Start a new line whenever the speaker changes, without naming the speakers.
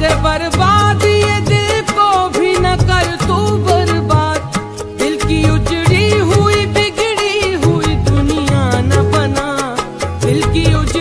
दे बर्बाद ये दिल को भी न कर, तू बर्बाद। दिल की उजड़ी हुई, बिगड़ी हुई दुनिया न बना। दिल की उजड़ी